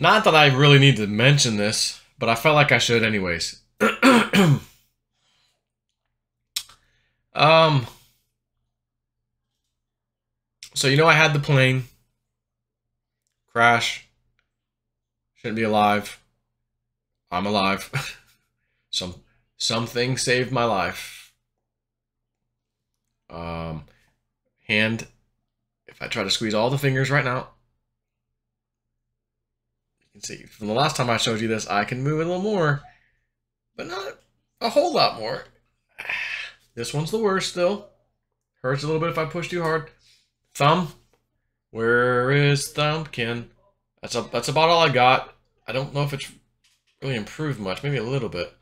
Not that I really need to mention this, but I felt like I should anyways. um so you know I had the plane crash shouldn't be alive. I'm alive. Some something saved my life. Um hand if I try to squeeze all the fingers right now, can see from the last time I showed you this, I can move a little more, but not a whole lot more. This one's the worst still. Hurts a little bit if I push too hard. Thumb. Where is Thumbkin? That's a, that's about all I got. I don't know if it's really improved much. Maybe a little bit.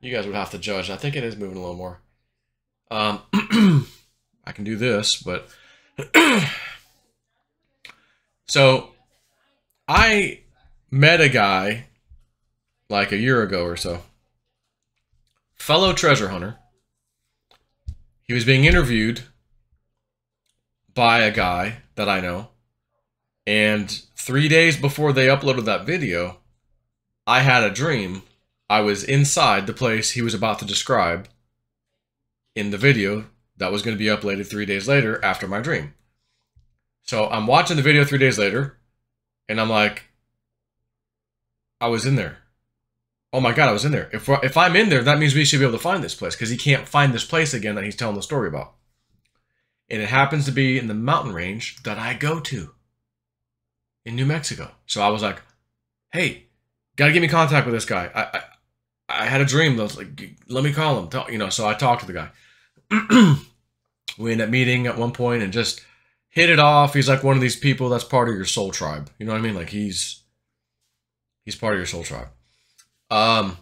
You guys would have to judge. I think it is moving a little more. Um, I can do this, but so I met a guy like a year ago or so, fellow treasure hunter. He was being interviewed by a guy that I know. And three days before they uploaded that video, I had a dream. I was inside the place he was about to describe in the video that was going to be uploaded three days later after my dream. So I'm watching the video three days later, and I'm like, I was in there. Oh my god, I was in there. If if I'm in there, that means we should be able to find this place because he can't find this place again that he's telling the story about. And it happens to be in the mountain range that I go to in New Mexico. So I was like, "Hey, gotta get me contact with this guy." I I, I had a dream. that was like, "Let me call him." Tell, you know, so I talked to the guy. we end up meeting at one point and just hit it off. He's like one of these people that's part of your soul tribe. You know what I mean? Like he's he's part of your soul tribe. Um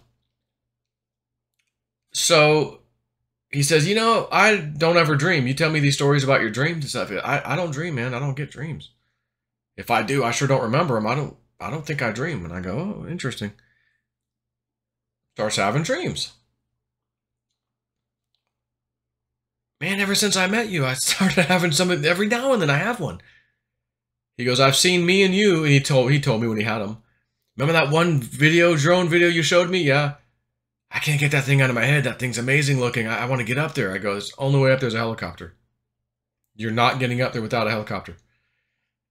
so he says, you know, I don't ever dream. You tell me these stories about your dreams and stuff. I, I don't dream, man. I don't get dreams. If I do, I sure don't remember them. I don't I don't think I dream. And I go, oh, interesting. Starts having dreams. man, ever since I met you, I started having some every now and then I have one. He goes, I've seen me and you, and he told he told me when he had them. Remember that one video, drone video you showed me? Yeah. I can't get that thing out of my head. That thing's amazing looking. I, I want to get up there. I go, the only way up there's a helicopter. You're not getting up there without a helicopter.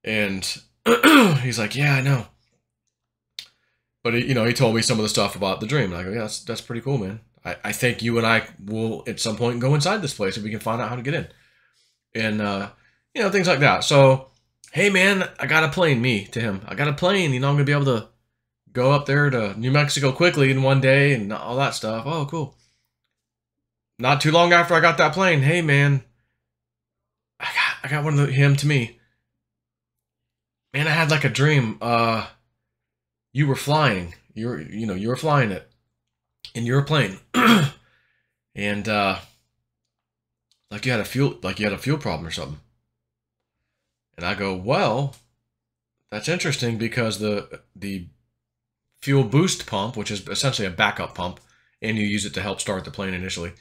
And he's like, yeah, I know. But he, you know, he told me some of the stuff about the dream. And I go, yeah, that's that's pretty cool, man. I, I think you and I will at some point go inside this place if we can find out how to get in. And, uh, you know, things like that. So, hey, man, I got a plane, me to him. I got a plane. You know, I'm going to be able to go up there to New Mexico quickly in one day and all that stuff. Oh, cool. Not too long after I got that plane, hey, man, I got, I got one of the, him to me. Man, I had like a dream. Uh, you were flying. You were, you know, you were flying it in your plane, and uh, like you had a fuel, like you had a fuel problem or something. And I go, well, that's interesting because the the fuel boost pump, which is essentially a backup pump, and you use it to help start the plane initially,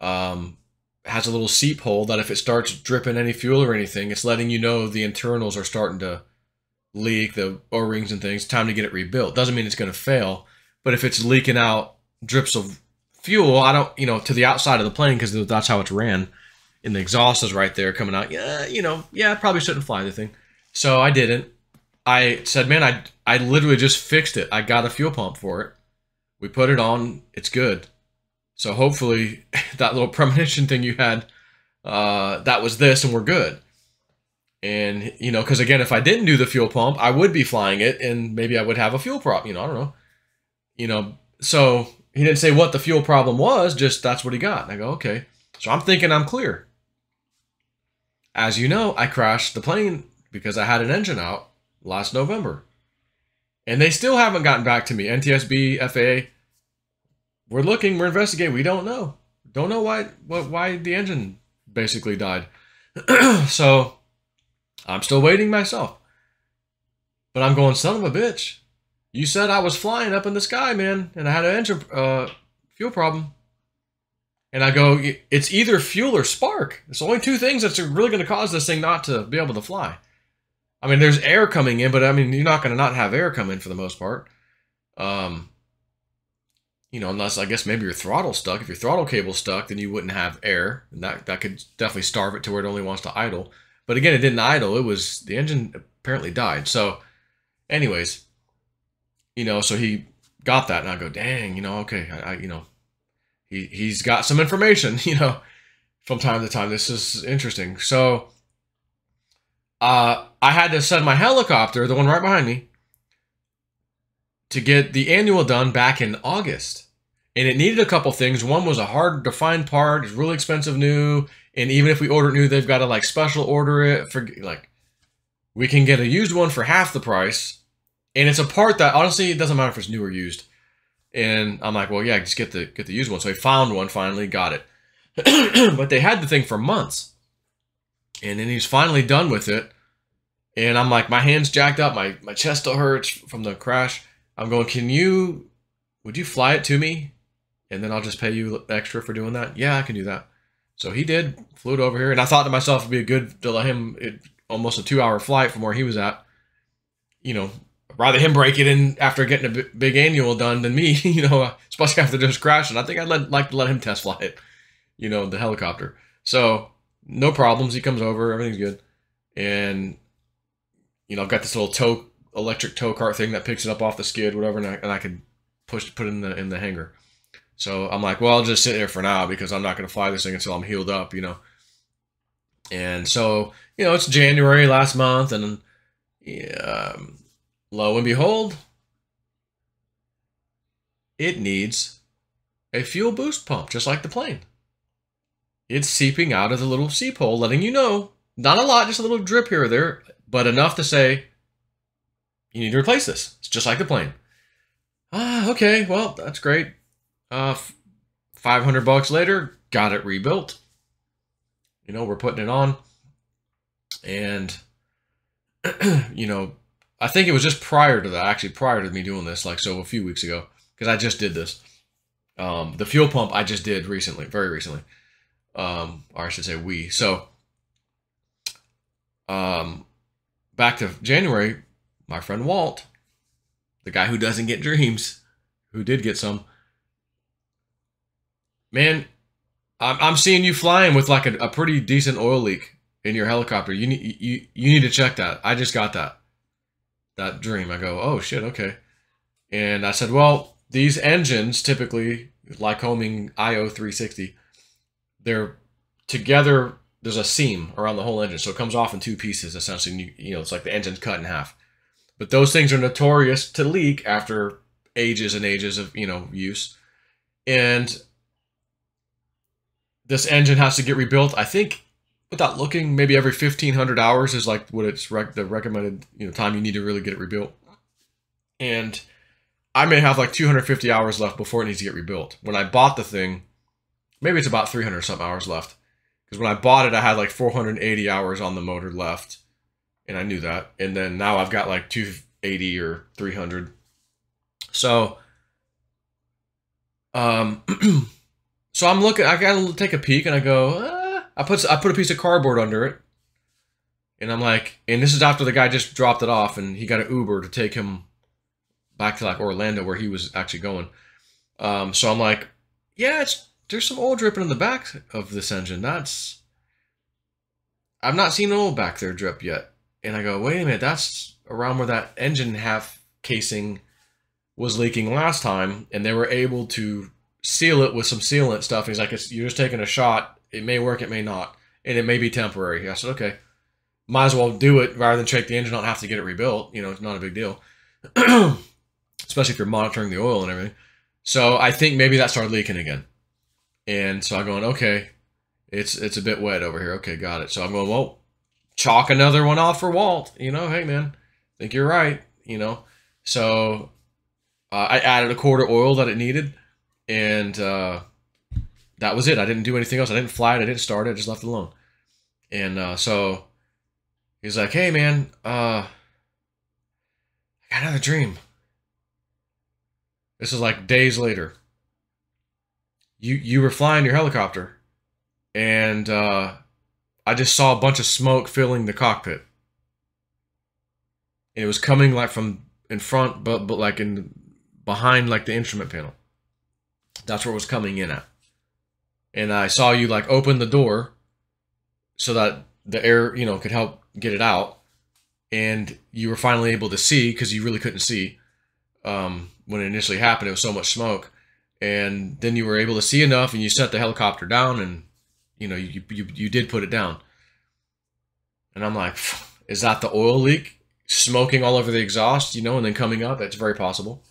um, has a little seep hole that if it starts dripping any fuel or anything, it's letting you know the internals are starting to leak, the O-rings and things. Time to get it rebuilt. Doesn't mean it's going to fail, but if it's leaking out drips of fuel. I don't, you know, to the outside of the plane because that's how it's ran. And the exhaust is right there coming out. Yeah, you know, yeah, probably shouldn't fly the thing. So I didn't. I said, man, I I literally just fixed it. I got a fuel pump for it. We put it on. It's good. So hopefully that little premonition thing you had, uh, that was this, and we're good. And you know, because again, if I didn't do the fuel pump, I would be flying it, and maybe I would have a fuel prop. You know, I don't know. You know, so he didn't say what the fuel problem was, just that's what he got. And I go, okay. So I'm thinking I'm clear. As you know, I crashed the plane because I had an engine out last November. And they still haven't gotten back to me. NTSB, FAA. We're looking, we're investigating. We don't know. Don't know why what why the engine basically died. so I'm still waiting myself. But I'm going, son of a bitch. You said I was flying up in the sky, man, and I had an engine uh, fuel problem. And I go, it's either fuel or spark. It's only two things that's really going to cause this thing not to be able to fly. I mean, there's air coming in, but I mean, you're not going to not have air come in for the most part. Um, you know, unless I guess maybe your throttle stuck. If your throttle cable's stuck, then you wouldn't have air, and that that could definitely starve it to where it only wants to idle. But again, it didn't idle. It was the engine apparently died. So, anyways, you know, so he got that, and I go, dang, you know, okay, I, I you know, he he's got some information, you know, from time to time. This is interesting. So, uh, I had to send my helicopter, the one right behind me, to get the annual done back in August. And it needed a couple things. One was a hard to find part, it's really expensive new. And even if we order new, they've got to like special order it for like we can get a used one for half the price. And it's a part that honestly it doesn't matter if it's new or used. And I'm like, well, yeah, just get the get the used one. So I found one finally, got it. but they had the thing for months. And then he's finally done with it. And I'm like, my hand's jacked up, my my chest still hurts from the crash. I'm going, can you, would you fly it to me? And then I'll just pay you extra for doing that. Yeah, I can do that. So he did, flew it over here. And I thought to myself, it'd be a good to let him, it, almost a two hour flight from where he was at. You know, rather him break it in after getting a big annual done than me, you know, especially after just crashing. I think I'd let, like to let him test fly it, you know, the helicopter. So no problems. He comes over, everything's good. And, you know, I've got this little tow electric tow cart thing that picks it up off the skid, whatever, and I, and I could push put it in the in the hangar. So I'm like, well, I'll just sit there for now because I'm not going to fly this thing until I'm healed up, you know. And so, you know, it's January last month, and um, lo and behold, it needs a fuel boost pump, just like the plane. It's seeping out of the little seep hole, letting you know, not a lot, just a little drip here or there, but enough to say, you need to replace this. It's just like the plane. Ah, okay, well, that's great. Uh, 500 bucks later, got it rebuilt. You know, we're putting it on. And, you know, I think it was just prior to that, actually prior to me doing this, like so a few weeks ago, because I just did this. Um, the fuel pump I just did recently, very recently. Um, or I should say we. So, um, back to January, my friend Walt, the guy who doesn't get dreams, who did get some. Man, I'm, I'm seeing you flying with like a, a pretty decent oil leak in your helicopter. You need you you need to check that. I just got that that dream. I go, oh shit, okay. And I said, well, these engines typically, Lycoming IO 360, they're together. There's a seam around the whole engine, so it comes off in two pieces essentially. You, you know, it's like the engine's cut in half. But those things are notorious to leak after ages and ages of, you know, use. And this engine has to get rebuilt. I think without looking, maybe every 1500 hours is like what it's rec- the recommended, you know, time you need to really get it rebuilt. And I may have like 250 hours left before it needs to get rebuilt. When I bought the thing, maybe it's about 300 some hours left. Because when I bought it, I had like 480 hours on the motor left and I knew that. And then now I've got like 280 or 300. So, um, so I'm looking. I gotta take a peek, and I go. Ah. I put I put a piece of cardboard under it, and I'm like, and this is after the guy just dropped it off, and he got an Uber to take him back to like Orlando where he was actually going. Um, so I'm like, yeah, it's there's some oil dripping in the back of this engine. That's I've not seen oil back there drip yet. And I go, wait a minute, that's around where that engine half casing was leaking last time, and they were able to seal it with some sealant stuff. And he's like, you're just taking a shot. It may work, it may not, and it may be temporary. I said, okay, might as well do it rather than shake the engine out and have to get it rebuilt. You know, it's not a big deal, especially if you're monitoring the oil and everything. So I think maybe that started leaking again, and so I'm going, okay, it's it's a bit wet over here. Okay, got it. So I'm going, well, chalk another one off for Walt. You know, hey man, I think you're right. You know, so uh, I added a quarter oil that it needed, and uh, that was it. I didn't do anything else. I didn't fly it. I didn't start it. I just left it alone. And uh, so he's like, "Hey man, uh, I got another dream." This is like days later. You you were flying your helicopter, and uh, I just saw a bunch of smoke filling the cockpit. And it was coming like from in front, but but like in behind like the instrument panel. That's where it was coming in at. And I saw you like open the door so that the air, you know, could help get it out. And you were finally able to see because you really couldn't see um, when it initially happened. It was so much smoke. And then you were able to see enough and you set the helicopter down and, you know, you, you, you did put it down. And I'm like, is that the oil leak smoking all over the exhaust, you know, and then coming up? That's very possible.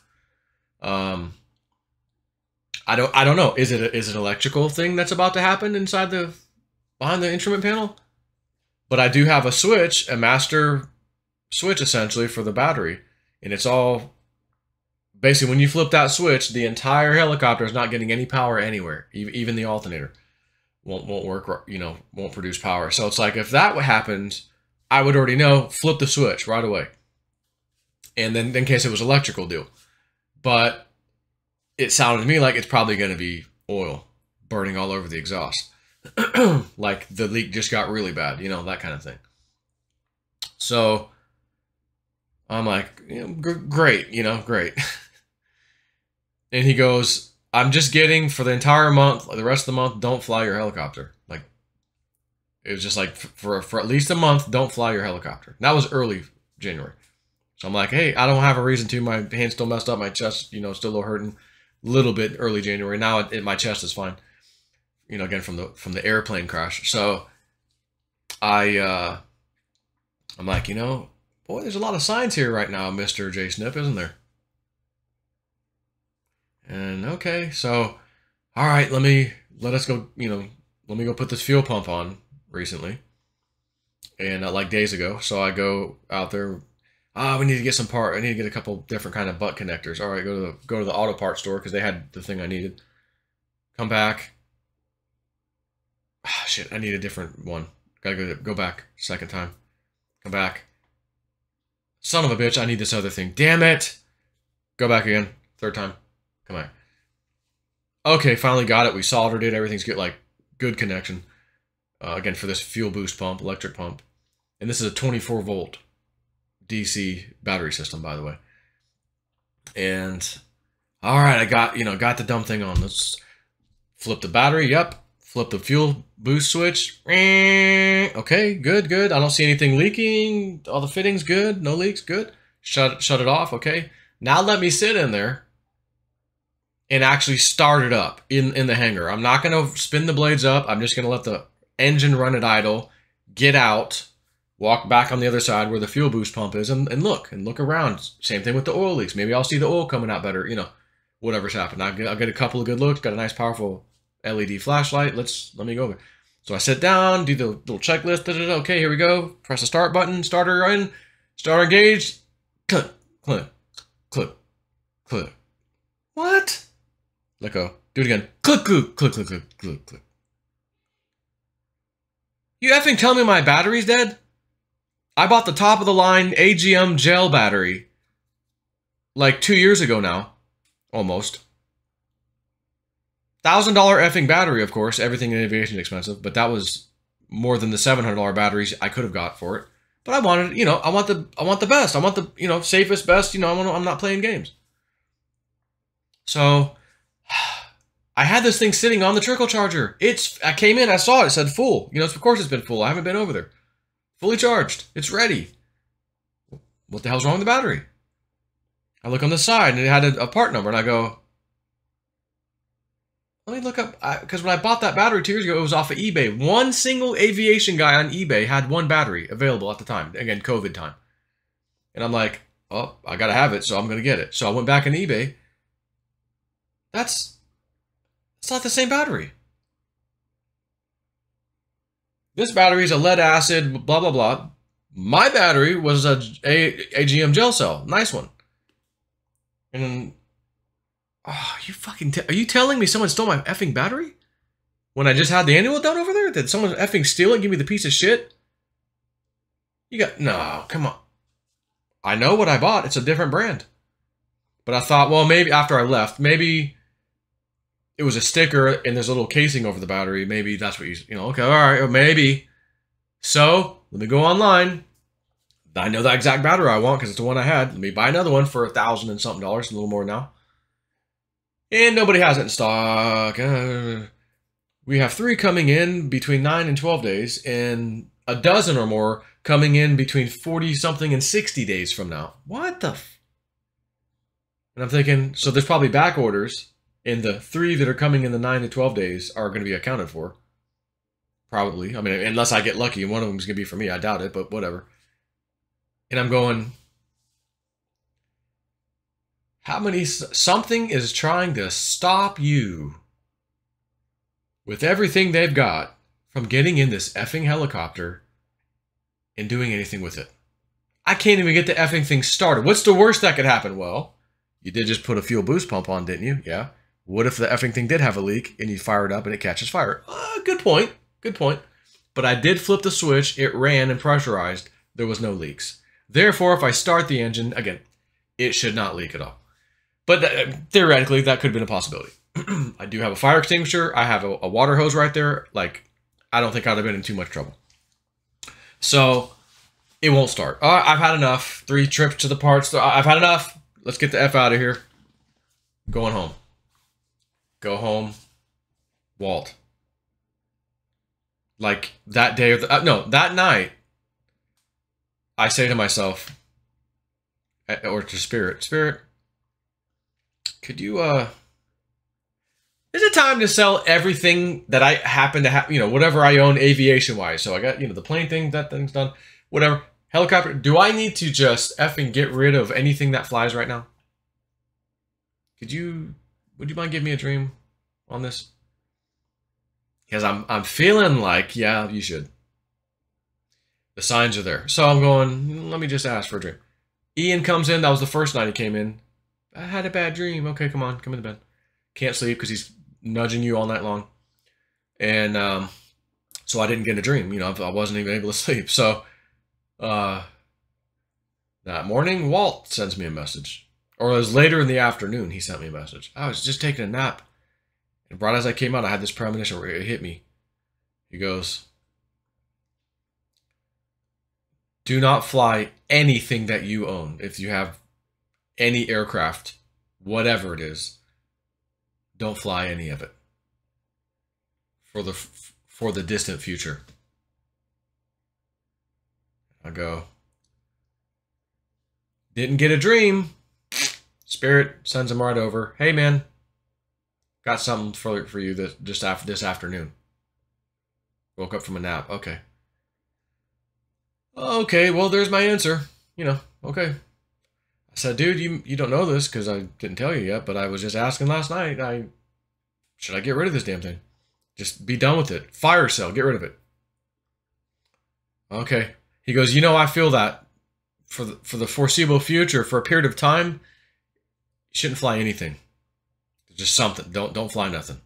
Um, I don't I don't know. Is it a, is it an electrical thing that's about to happen inside the behind the instrument panel? But I do have a switch, a master switch essentially for the battery, and it's all basically when you flip that switch, the entire helicopter is not getting any power anywhere, even the alternator won't won't work, you know, won't produce power. So it's like if that happens, I would already know, flip the switch right away. And then in case it was electrical deal. But it sounded to me like it's probably going to be oil burning all over the exhaust. like the leak just got really bad, you know, that kind of thing. So I'm like, great, you know, great. and he goes, I'm just getting for the entire month, the rest of the month, don't fly your helicopter. Like, it was just like for, for at least a month, don't fly your helicopter. That was early January. So I'm like, hey, I don't have a reason to. My hand's still messed up. My chest, you know, still a little hurting. A little bit early January. Now it, it, my chest is fine. You know, again from the from the airplane crash. So I uh I'm like, you know, boy, there's a lot of signs here right now, Mr. J Snip, isn't there? And okay, so all right, let me let us go, you know, let me go put this fuel pump on recently. And uh, like days ago, so I go out there ah, we need to get some part. I need to get a couple different kind of butt connectors. All right, go to the go to the auto parts store because they had the thing I needed. Come back. Ah, shit, I need a different one. Gotta go go back second time. Come back. Son of a bitch, I need this other thing. Damn it. Go back again. Third time. Come back. Okay, finally got it. We soldered it. Everything's good. Like good connection. Uh, again for this fuel boost pump, electric pump, and this is a 24 volt DC battery system, by the way. And all right, I got you know got the dumb thing on. Let's flip the battery. Yep. Flip the fuel boost switch. Okay, good, good. I don't see anything leaking. All the fittings good. No leaks. Good. Shut shut it off. Okay. Now let me sit in there and actually start it up in in the hangar. I'm not gonna spin the blades up. I'm just gonna let the engine run at idle. Get out walk back on the other side where the fuel boost pump is and, and look and look around. Same thing with the oil leaks. Maybe I'll see the oil coming out better, you know, whatever's happened. I'll get, I'll get a couple of good looks, got a nice powerful LED flashlight. Let's, let me go over. So I sit down, do the little checklist. Da, da, da, okay, here we go. Press the start button, starter in, starter engaged. Click, click, click, click. Let go. Do it again. Click, click, click, click, click, click, click. You effing tell me my battery's dead? I bought the top of the line AGM gel battery like two years ago now, almost. Thousand dollar effing battery, of course. Everything in aviation is expensive, but that was more than the seven hundred dollar batteries I could have got for it. But I wanted, you know, I want the, I want the best. I want the, you know, safest, best. You know, I'm not playing games. So, I had this thing sitting on the trickle charger. It's, I came in, I saw it, it said full. You know, of course it's been full. I haven't been over there. Fully charged. It's ready. What the hell's wrong with the battery? I look on the side and it had a, a part number and I go, let me look up, because when I bought that battery two years ago, it was off of eBay. One single aviation guy on eBay had one battery available at the time. Again, COVID time. And I'm like, oh, I got to have it, so I'm going to get it. So I went back on eBay. That's, that's not the same battery. This battery is a lead acid, blah, blah, blah. My battery was a, a AGM gel cell. Nice one. And oh, you fucking, are you telling me someone stole my effing battery? When I just had the annual done over there? Did someone effing steal it give me the piece of shit? You got, no, come on. I know what I bought. It's a different brand. But I thought, well, maybe after I left, maybe it was a sticker and there's a little casing over the battery. Maybe that's what you, you know, okay, all right, maybe. So let me go online. I know the exact battery I want because it's the one I had. Let me buy another one for a thousand and something dollars, a little more now. And nobody has it in stock. Uh, we have three coming in between 9 and 12 days, and a dozen or more coming in between 40 something and 60 days from now. What the? and I'm thinking, so there's probably back orders, and the three that are coming in the 9 to 12 days are going to be accounted for. Probably. I mean, unless I get lucky and one of them is going to be for me. I doubt it, but whatever. And I'm going, how many, something is trying to stop you with everything they've got from getting in this effing helicopter and doing anything with it. I can't even get the effing thing started. What's the worst that could happen? Well, you did just put a fuel boost pump on, didn't you? Yeah. What if the effing thing did have a leak and you fire it up and it catches fire? Uh, good point. Good point. But I did flip the switch. It ran and pressurized. There was no leaks. Therefore, if I start the engine, again, it should not leak at all. But th- theoretically, that could have been a possibility. I do have a fire extinguisher. I have a, a, water hose right there. Like, I don't think I'd have been in too much trouble. So, it won't start. Uh, I've had enough. Three trips to the parts. I've had enough. Let's get the F out of here. Going home. Go home. Walt. Like, that day, of the, uh, no, that night, I say to myself, eh, or to Spirit, Spirit, could you, uh, is it time to sell everything that I happen to have, you know, whatever I own aviation wise? So I got, you know, the plane thing, that thing's done, whatever. Helicopter, do I need to just effing get rid of anything that flies right now? Could you, would you mind giving me a dream on this? Because I'm, I'm feeling like, yeah, you should. The signs are there. So I'm going, let me just ask for a dream. Ian comes in. That was the first night he came in. I had a bad dream. Okay, come on, come in the bed. Can't sleep because he's nudging you all night long. And um, so I didn't get a dream. You know, I wasn't even able to sleep. So uh, that morning, Walt sends me a message. Or it was later in the afternoon, he sent me a message. I was just taking a nap. And right as I came out, I had this premonition where it hit me. He goes, Do not fly anything that you own. If you have any aircraft, whatever it is, don't fly any of it for the for the distant future. I go. Didn't get a dream. Spirit sends him right over. Hey man, got something for for you this just after this afternoon. Woke up from a nap. Okay. Okay, well there's my answer. You know, okay. I said, dude, you you don't know this because I didn't tell you yet, but I was just asking last night. I should I get rid of this damn thing? Just be done with it. Fire sale, get rid of it. Okay. He goes, you know, I feel that for the, for the foreseeable future, for a period of time, shouldn't fly anything. Just something. Don't don't fly nothing.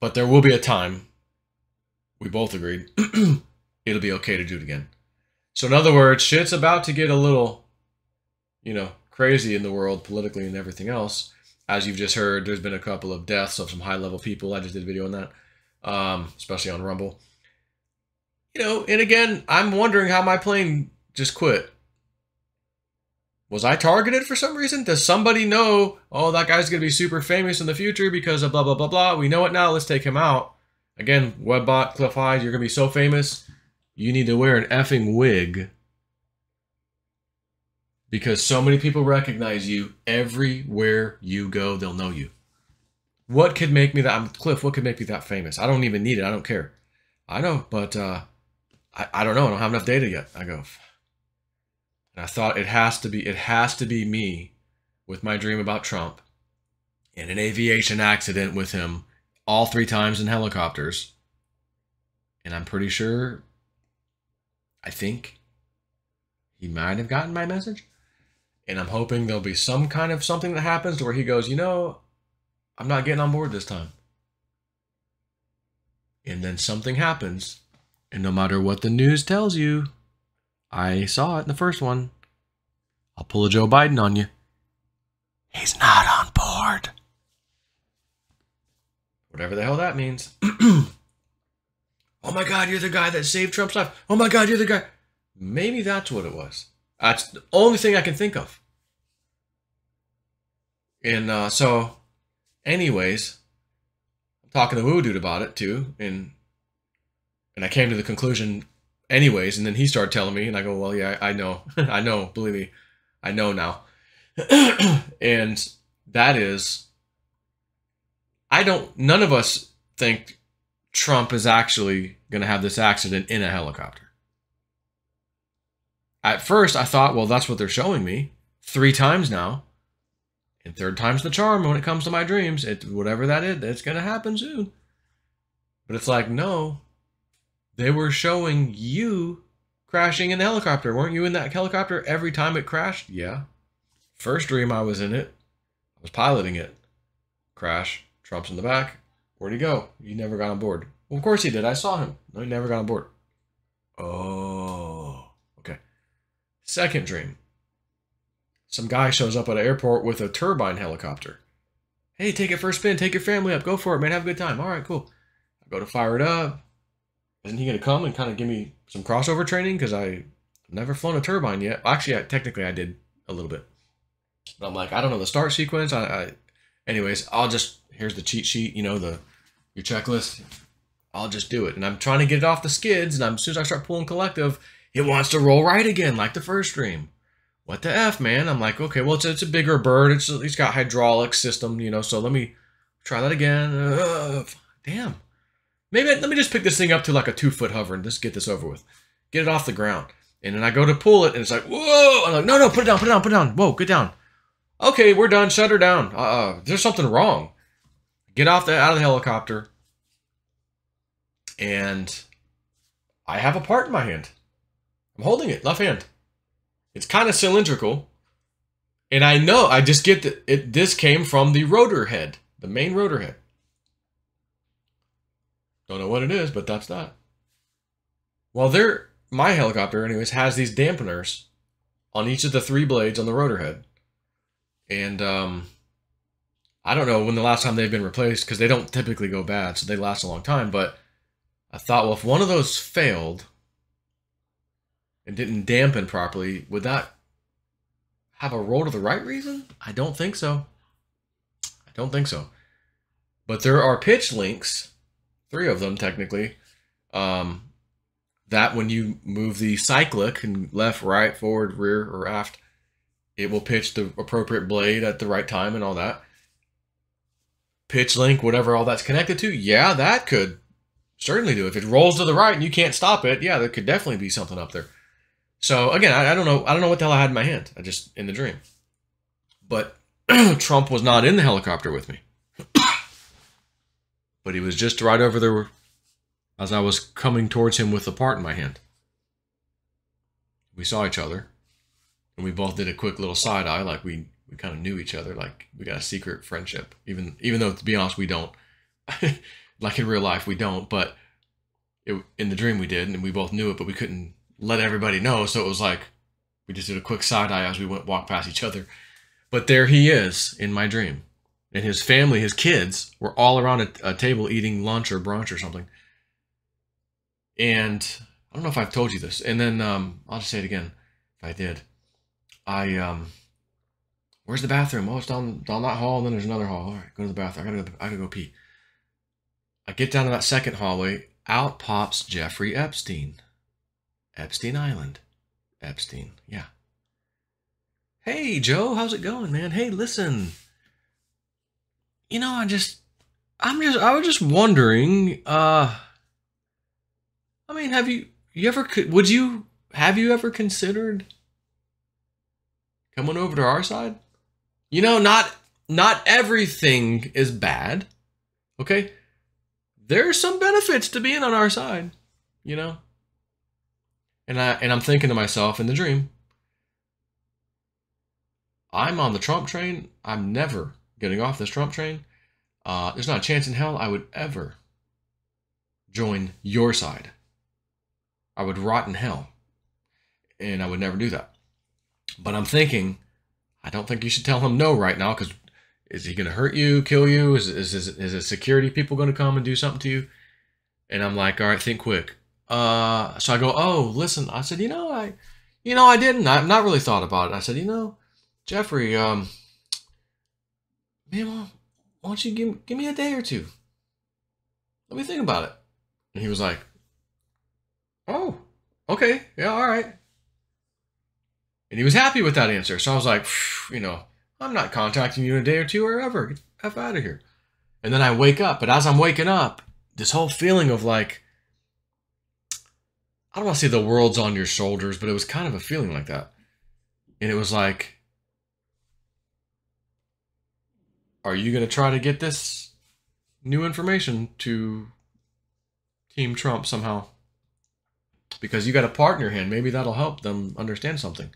But there will be a time. We both agreed. it'll be okay to do it again. So in other words, shit's about to get a little, you know, crazy in the world politically and everything else. As you've just heard, there's been a couple of deaths of some high level people. I just did a video on that, um, especially on Rumble you know, and again, I'm wondering how my plane just quit. Was I targeted for some reason? Does somebody know, oh, that guy's going to be super famous in the future because of blah, blah, blah, blah. We know it now. Let's take him out. Again, Webbot, Clif High, you're going to be so famous. You need to wear an effing wig because so many people recognize you everywhere you go. They'll know you. What could make me that? I'm Clif. What could make me that famous? I don't even need it. I don't care. I know, but uh, I, I don't know. I don't have enough data yet. I go, and I thought it has to be, it has to be me with my dream about Trump in an aviation accident with him all three times in helicopters. And I'm pretty sure, I think he might have gotten my message. And I'm hoping there'll be some kind of something that happens to where he goes, you know, I'm not getting on board this time. And then something happens and no matter what the news tells you, I saw it in the first one. I'll pull a Joe Biden on you. He's not on board. Whatever the hell that means. oh my God, you're the guy that saved Trump's life. Oh my God, you're the guy. Maybe that's what it was. That's the only thing I can think of. And uh, so, anyways, I'm talking to Woo Dude about it too, and and I came to the conclusion, anyways. And then he started telling me, and I go, "Well, yeah, I know, I know. Believe me, I know now." and that is, I don't. None of us think Trump is actually going to have this accident in a helicopter. At first, I thought, well, that's what they're showing me three times now. And third time's the charm when it comes to my dreams. It whatever that is, it's gonna happen soon. But it's like, no. They were showing you crashing in the helicopter. Weren't you in that helicopter every time it crashed? Yeah. First dream I was in it. I was piloting it. Crash. Trump's in the back. Where'd he go? He never got on board. Well, of course he did. I saw him. No, he never got on board. Oh. Okay. Second dream some guy shows up at an airport with a turbine helicopter. Hey, take it for a spin. Take your family up. Go for it, man. Have a good time. All right, cool. I go to fire it up. Isn't he going to come and kind of give me some crossover training? Because I've never flown a turbine yet. Actually, I, technically, I did a little bit. But I'm like, I don't know the start sequence. I, I, anyways, I'll just here's the cheat sheet. You know the your checklist. I'll just do it, and I'm trying to get it off the skids. And I'm, as soon as I start pulling collective, it wants to roll right again, like the first stream what the f, man? I'm like, okay, well, it's, it's a bigger bird. It's it's got hydraulic system, you know. So let me try that again. Damn. Maybe let me just pick this thing up to like a two foot hover and just get this over with. Get it off the ground. And then I go to pull it, and it's like, whoa! I'm like, no, no, put it down, put it down, put it down. Whoa, get down. Okay, we're done. Shut her down. Uh, there's something wrong. Get off the out of the helicopter. And I have a part in my hand. I'm holding it, left hand. It's kind of cylindrical. And I know, I just get that it this came from the rotor head, the main rotor head. Don't know what it is, but that's that. Well, there my helicopter, anyways, has these dampeners on each of the three blades on the rotor head. And um I don't know when the last time they've been replaced because they don't typically go bad, so they last a long time. But I thought, well, if one of those failed, and didn't dampen properly, would that have a roll to the right reason? I don't think so. I don't think so. But there are pitch links, three of them technically, um, that when you move the cyclic and left, right, forward, rear, or aft, it will pitch the appropriate blade at the right time and all that. Pitch link, whatever all that's connected to, yeah, that could certainly do. If it rolls to the right and you can't stop it, yeah, there could definitely be something up there. So again, I, I don't know. I don't know what the hell I had in my hand. I just in the dream. But Trump was not in the helicopter with me. But he was just right over there as I was coming towards him with the part in my hand. We saw each other, and we both did a quick little side eye, like we we kind of knew each other, like we got a secret friendship. Even even though to be honest, we don't. like in real life, we don't. But it, in the dream, we did, and we both knew it, but we couldn't let everybody know. So it was like we just did a quick side eye as we went walk past each other. But there he is in my dream. And his family, his kids, were all around a, a table eating lunch or brunch or something. And I don't know if I've told you this. And then um, I'll just say it again if I did. I um where's the bathroom? Oh, it's down down that hall, and then there's another hall. All right, go to the bathroom. I gotta go, I gotta go pee. I get down to that second hallway. Out pops Jeffrey Epstein. Epstein Island. Epstein, yeah. Hey, Joe, how's it going, man? Hey, listen. You know, I just, I'm just, I was just wondering, uh, I mean, have you, you ever, could would you, have you ever considered coming over to our side? You know, not, not everything is bad, okay? There's some benefits to being on our side, you know? And I and I'm thinking to myself in the dream, I'm on the Trump train. I'm never getting off this Trump train. Uh, there's not a chance in hell I would ever join your side. I would rot in hell. And I would never do that. But I'm thinking, I don't think you should tell him no right now because is he going to hurt you, kill you? Is, is, is, is, is security people going to come and do something to you? And I'm like, all right, think quick. uh, so I go, oh, listen. I said, you know, I, you know, I didn't. I've not really thought about it. I said, you know, Jeffrey, um, man, why don't you give give me a day or two? Let me think about it. And he was like, oh, okay, yeah, all right. And he was happy with that answer. So I was like, you know, I'm not contacting you in a day or two or ever. Get the F out of here. And then I wake up. But as I'm waking up, this whole feeling of like, I don't want to say the world's on your shoulders, but it was kind of a feeling like that. And it was like, are you going to try to get this new information to Team Trump somehow? Because you got a part in your hand. Maybe that'll help them understand something.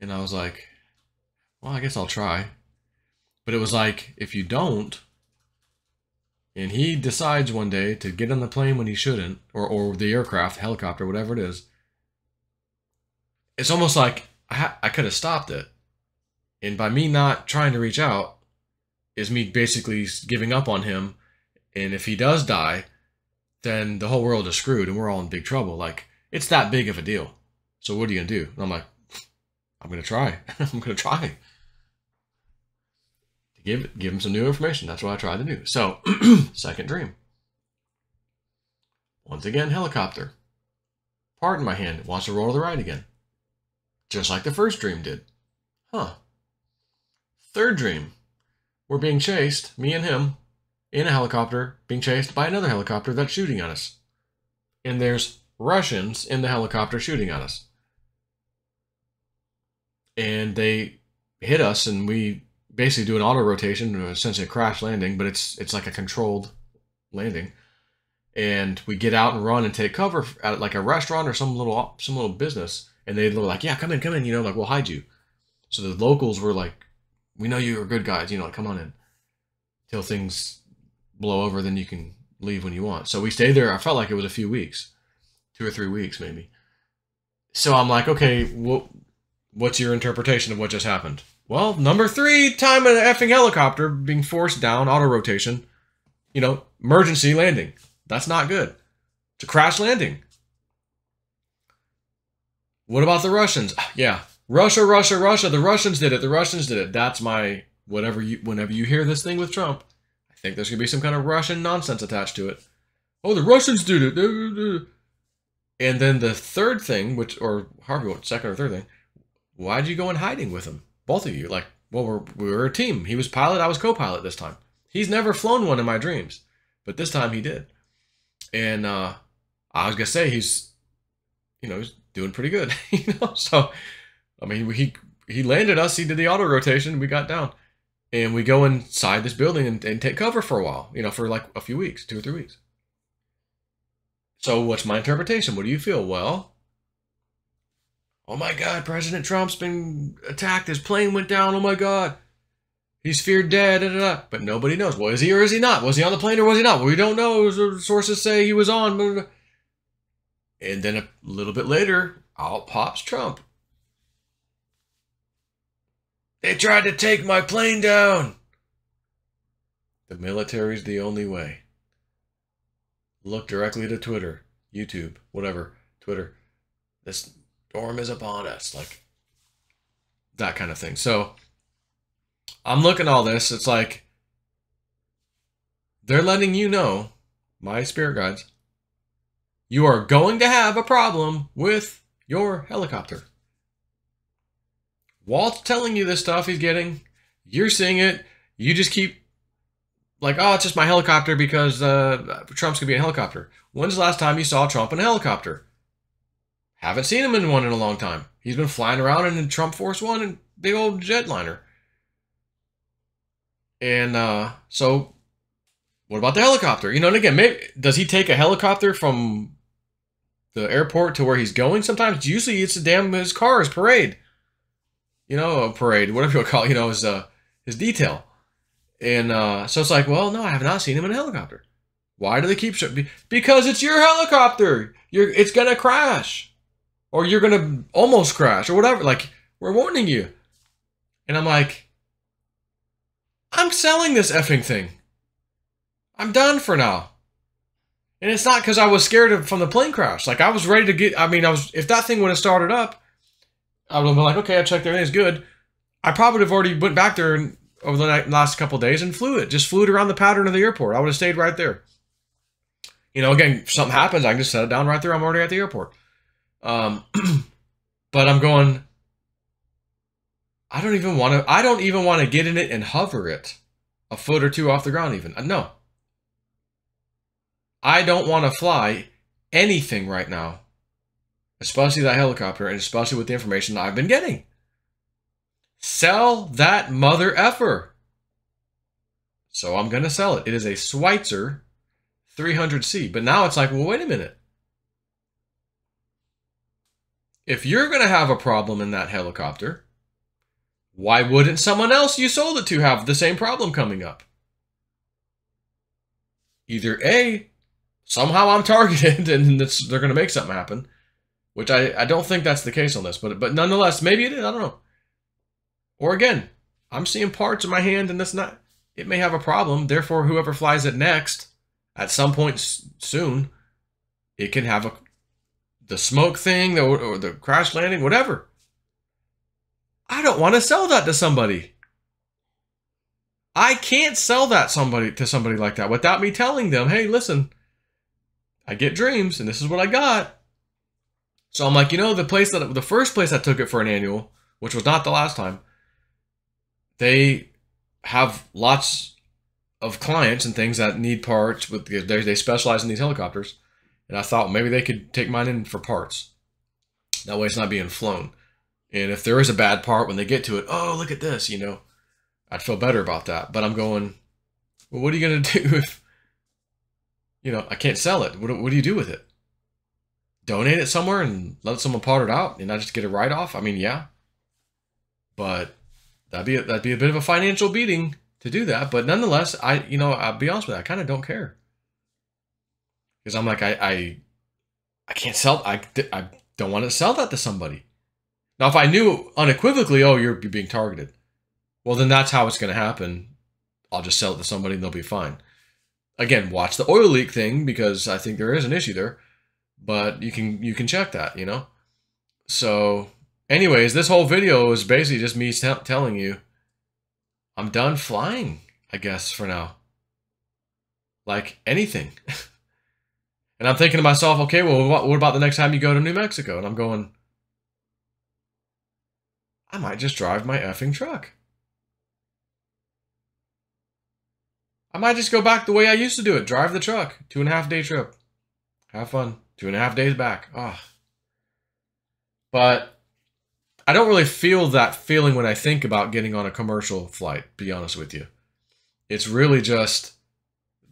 And I was like, well, I guess I'll try. But it was like, if you don't, and he decides one day to get on the plane when he shouldn't, or, or the aircraft, helicopter, whatever it is, it's almost like I, I could have stopped it. And by me not trying to reach out, is me basically giving up on him. And if he does die, then the whole world is screwed and we're all in big trouble. Like, it's that big of a deal. So what are you going to do? And I'm like, I'm going to try. I'm going to try to give give him some new information. That's what I tried to do. So, second dream. Once again, helicopter. Part in my hand. Wants to roll to the right again. Just like the first dream did. Huh. Third dream. We're being chased, me and him, in a helicopter, being chased by another helicopter that's shooting at us. And there's Russians in the helicopter shooting at us and they hit us, and we basically do an auto rotation, uh, essentially a crash landing, but it's it's like a controlled landing. And we get out and run and take cover at like a restaurant or some little some little business, and they were like, "Yeah, come in, come in," you know, like we'll hide you. So the locals were like, "We know you are good guys, you know, like, come on in." Till things blow over, then you can leave when you want. So we stayed there. I felt like it was a few weeks, two or three weeks maybe. So I'm like, okay, well, What's your interpretation of what just happened? Well, number three time an effing helicopter being forced down, auto rotation. You know, emergency landing. That's not good. It's a crash landing. What about the Russians? Yeah, Russia, Russia, Russia. The Russians did it. The Russians did it. That's my whatever you. Whenever you hear this thing with Trump, I think there's gonna be some kind of Russian nonsense attached to it. Oh, the Russians did it. And then the third thing, which or Harvey, second or third thing, why'd you go in hiding with him? Both of you. Like, well, we're, we were a team. He was pilot, I was co pilot this time. He's never flown one in my dreams, but this time he did. And uh, I was to say, he's, you know, he's doing pretty good. you know, so, I mean, he, he landed us, he did the auto rotation, we got down. And we go inside this building and, and take cover for a while, you know, for like a few weeks, two or three weeks. So, what's my interpretation? What do you feel? Well, Oh my God, President Trump's been attacked. His plane went down. Oh my God. He's feared dead. Da, da, da. But nobody knows. Was he or is he not? Was he on the plane or was he not? We don't know. Sources say he was on. And then a little bit later, out pops Trump. They tried to take my plane down. The military's the only way. Look directly to Twitter, YouTube, whatever, Twitter. This storm is upon us, like that kind of thing. So I'm looking all this. It's like they're letting you know, my spirit guides, you are going to have a problem with your helicopter. Walt's telling you this stuff he's getting. You're seeing it. You just keep like, oh, it's just my helicopter because uh, Trump's gonna be a helicopter. When's the last time you saw Trump in a helicopter? Haven't seen him in one in a long time. He's been flying around in Trump Force One and big old jetliner. And uh, so, what about the helicopter? You know, and again, maybe, does he take a helicopter from the airport to where he's going? Sometimes, usually, it's a damn his car, parade. You know, a parade, whatever you call it. You know, his uh, his detail. And uh, so it's like, well, no, I have not seen him in a helicopter. Why do they keep showing? Because it's your helicopter. You're, it's gonna crash or you're gonna almost crash or whatever. Like, we're warning you. And I'm like, I'm selling this effing thing. I'm done for now. And it's not because I was scared of, from the plane crash. Like I was ready to get. I mean, I was. If that thing would have started up, I would have been like, okay, I checked everything's good. I probably would have already went back there and, over the last couple days and flew it. Just flew it around the pattern of the airport. I would have stayed right there. You know, again, if something happens, I can just set it down right there. I'm already at the airport. Um, but I'm going. I don't even want to. I don't even want to get in it and hover it a foot or two off the ground. Even uh, no. I don't want to fly anything right now, especially that helicopter, and especially with the information I've been getting. Sell that mother effer. So I'm going to sell it. It is a Schweizer 300C. But now it's like, well, wait a minute. If you're going to have a problem in that helicopter, why wouldn't someone else you sold it to have the same problem coming up? Either A, somehow I'm targeted and they're going to make something happen, which I, I don't think that's the case on this, but but nonetheless, maybe it is. I don't know. Or again, I'm seeing parts in my hand and that's not, it may have a problem. Therefore, whoever flies it next, at some point soon, it can have a, the smoke thing or the crash landing, whatever. I don't want to sell that to somebody. I can't sell that somebody to somebody like that without me telling them, hey, listen, I get dreams and this is what I got. So I'm like, you know, the place that the first place I took it for an annual, which was not the last time, they have lots of clients and things that need parts with they, they specialize in these helicopters. And i thought maybe they could take mine in for parts. That way it's not being flown. And if there is a bad part when they get to it oh look at this you know i'd feel better about that. But i'm going well what are you going to do if you know i can't sell it? What, what do you do with it donate it somewhere and let someone part it out and not just get a write-off i mean yeah but that'd be a, that'd be a bit of a financial beating to do that. But nonetheless, I you know I'll be honest with you, I kind of don't care because I'm like I I I can't sell I I don't want to sell that to somebody. Now, if I knew unequivocally, oh, you're, you're being targeted, well, then that's how it's going to happen. I'll just sell it to somebody and they'll be fine. Again, watch the oil leak thing because I think there is an issue there, but you can you can check that, you know. So Anyways, this whole video is basically just me telling you I'm done flying, I guess, for now. Like anything. and I'm thinking to myself, okay, well, what, what about the next time you go to New Mexico? And I'm going, I might just drive my effing truck. I might just go back the way I used to do it. Drive the truck. Two and a half day trip. Have fun. Two and a half days back. Ah. But I don't really feel that feeling when I think about getting on a commercial flight, be honest with you. It's really just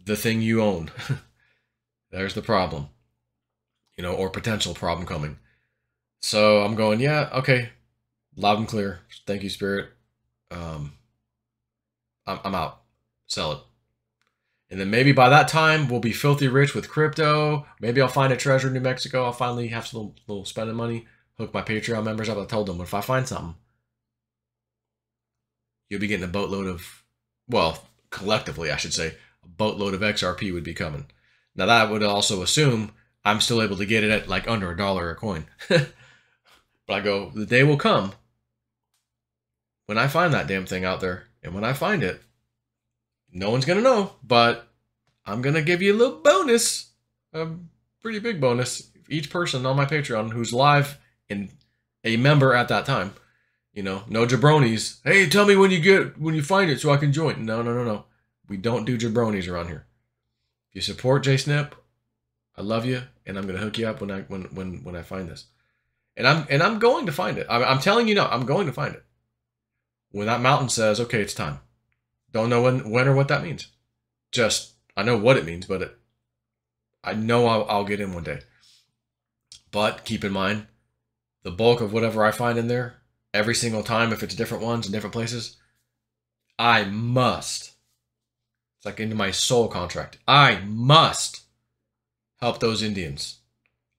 the thing you own. There's the problem. You know, or potential problem coming. So I'm going, yeah, okay. Loud and clear. Thank you, Spirit. Um, I'm, I'm out. Sell it. And then maybe by that time, we'll be filthy rich with crypto. Maybe I'll find a treasure in New Mexico. I'll finally have some little, little spending money hook my Patreon members up. I told them if I find something, you'll be getting a boatload of, well, collectively, I should say, a boatload of XRP would be coming. Now that would also assume I'm still able to get it at like under a dollar a coin. but I go, the day will come when I find that damn thing out there. And when I find it, no one's to know, but I'm to give you a little bonus, a pretty big bonus. Each person on my Patreon who's live and a member at that time. You know, no jabronis. Hey, tell me when you get when you find it so I can join. No, no, no, no. We don't do jabronis around here. If you support JSnip, I love you, and I'm gonna hook you up when I when when when I find this. And I'm and I'm going to find it. I'm, I'm telling you now, I'm going to find it. When that mountain says, "Okay, it's time," don't know when when or what that means. Just I know what it means, but it, I know I'll, I'll get in one day. But keep in mind, the bulk of whatever I find in there every single time, if it's different ones in different places, I must. It's like into my soul contract. I must help those Indians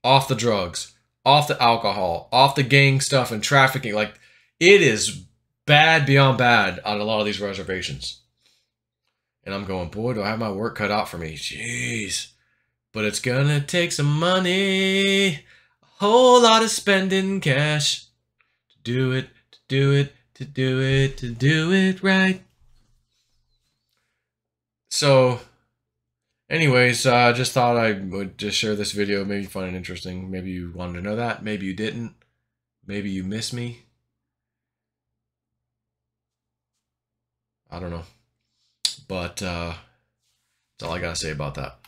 off the drugs, off the alcohol, off the gang stuff and trafficking. Like it is bad beyond bad on a lot of these reservations. And I'm going, boy, do I have my work cut out for me. Jeez. But it's gonna take some money, a whole lot of spending cash to do it, to do it, to do it, to do it right. So, anyways, I uh, just thought I would just share this video. Maybe you find it interesting. Maybe you wanted to know that. Maybe you didn't. Maybe you miss me. I don't know. But uh, that's all I got to say about that.